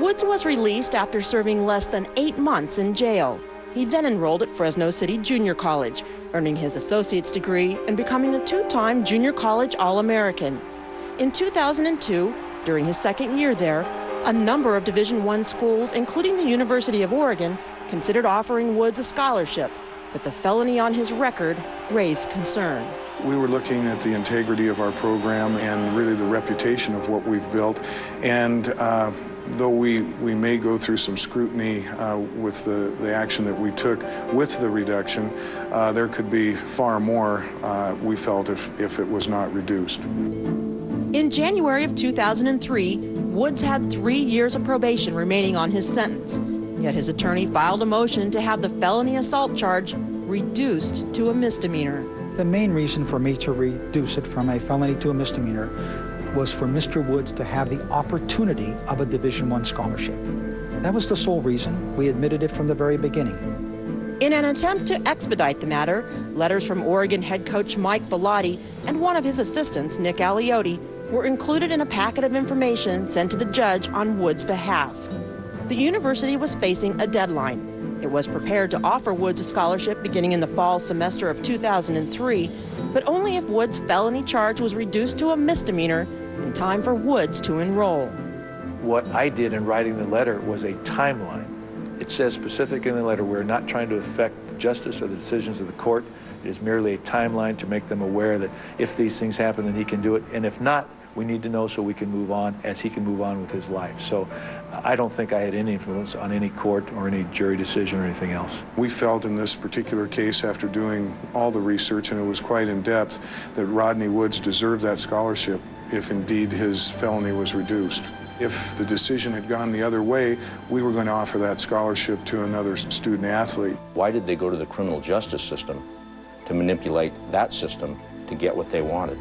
Woods was released after serving less than eight months in jail. He then enrolled at Fresno City Junior College, earning his associate's degree and becoming a two-time junior college All-American. In 2002, during his second year there, a number of Division I schools, including the University of Oregon, considered offering Woods a scholarship, but the felony on his record raised concern. We were looking at the integrity of our program and really the reputation of what we've built. And uh, though we, we may go through some scrutiny uh, with the, the action that we took with the reduction, uh, there could be far more, uh, we felt, if, if it was not reduced. In January of 2003, Woods had three years of probation remaining on his sentence. Yet his attorney filed a motion to have the felony assault charge reduced to a misdemeanor. The main reason for me to reduce it from a felony to a misdemeanor was for Mr. Woods to have the opportunity of a Division I scholarship. That was the sole reason. We admitted it from the very beginning. In an attempt to expedite the matter, letters from Oregon head coach Mike Bellotti and one of his assistants, Nick Aliotti, were included in a packet of information sent to the judge on Woods' behalf. The university was facing a deadline. It was prepared to offer Woods a scholarship beginning in the fall semester of 2003, but only if Woods' felony charge was reduced to a misdemeanor in time for Woods to enroll. What I did in writing the letter was a timeline. It says specifically in the letter we're not trying to affect justice or the decisions of the court. It is merely a timeline to make them aware that if these things happen, then he can do it, and if not, we need to know so we can move on as he can move on with his life. So I don't think I had any influence on any court or any jury decision or anything else. We felt in this particular case, after doing all the research, and it was quite in depth, that Rodney Woods deserved that scholarship if indeed his felony was reduced. If the decision had gone the other way, we were going to offer that scholarship to another student athlete. Why did they go to the criminal justice system to manipulate that system to get what they wanted?